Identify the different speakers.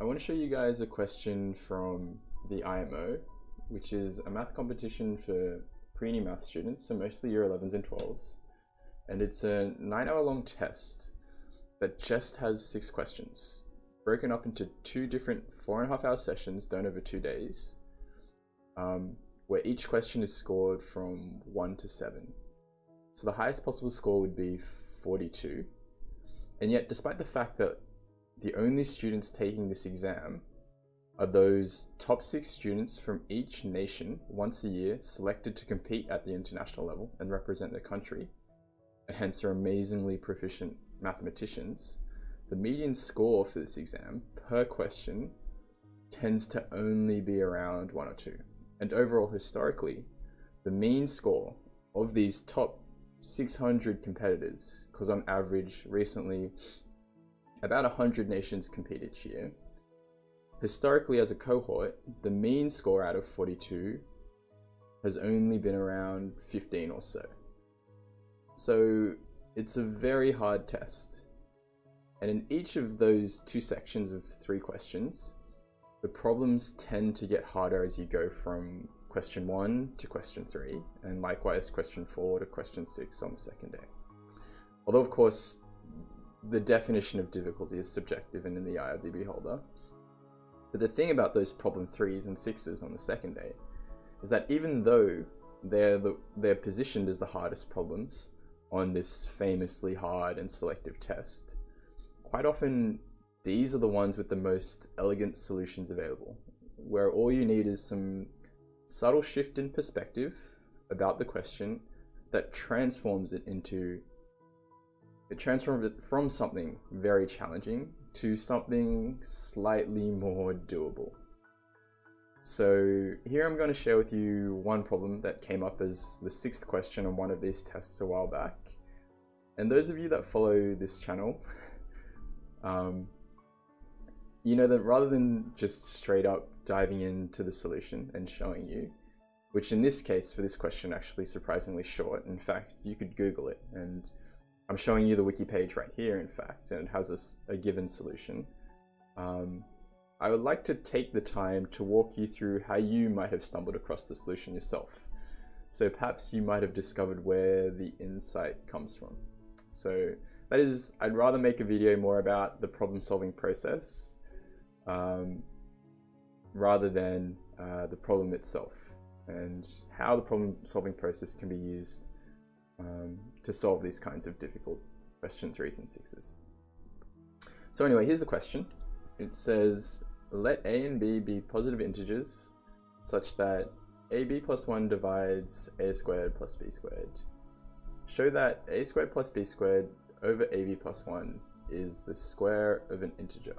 Speaker 1: I want to show you guys a question from the IMO, which is a math competition for pre-uni math students, so mostly year 11s and 12s. And it's a nine hour long test that just has six questions, broken up into two different four and a half hour sessions done over two days, um, where each question is scored from one to seven. So the highest possible score would be 42. And yet, despite the fact that the only students taking this exam are those top six students from each nation once a year selected to compete at the international level and represent their country, and hence are amazingly proficient mathematicians. The median score for this exam per question tends to only be around one or two. And overall, historically, the mean score of these top 600 competitors, because on average, recently about 100 nations compete each year. Historically, as a cohort, the mean score out of 42 has only been around 15 or so. So it's a very hard test. And in each of those two sections of three questions, the problems tend to get harder as you go from question one to question three, and likewise question four to question six on the second day. Although, of course, the definition of difficulty is subjective and in the eye of the beholder. But the thing about those problem threes and sixes on the second day is that even though they're the, they're positioned as the hardest problems on this famously hard and selective test, quite often these are the ones with the most elegant solutions available, where all you need is some subtle shift in perspective about the question that transforms it into it transforms it from something very challenging to something slightly more doable. So here I'm going to share with you one problem that came up as the sixth question on one of these tests a while back. And those of you that follow this channel, um, you know that rather than just straight up diving into the solution and showing you, which in this case for this question actually surprisingly short, in fact you could Google it and I'm showing you the wiki page right here, in fact, and it has a, a given solution. Um, I would like to take the time to walk you through how you might have stumbled across the solution yourself. So perhaps you might have discovered where the insight comes from. So that is, I'd rather make a video more about the problem solving process um, rather than uh, the problem itself and how the problem solving process can be used um, to solve these kinds of difficult question threes and sixes. So anyway, here's the question. It says, let a and b be positive integers such that ab plus 1 divides a squared plus b squared. Show that a squared plus b squared over ab plus 1 is the square of an integer.